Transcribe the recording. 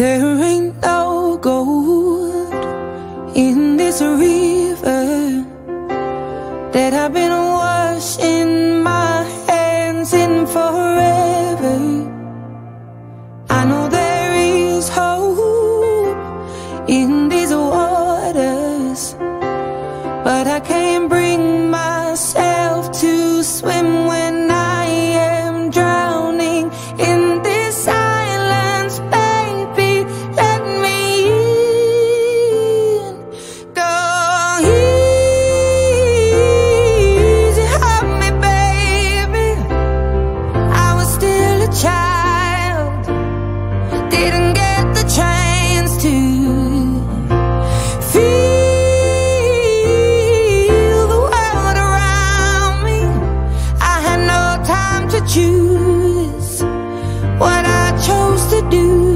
There ain't no gold in this river that I've been washing. do.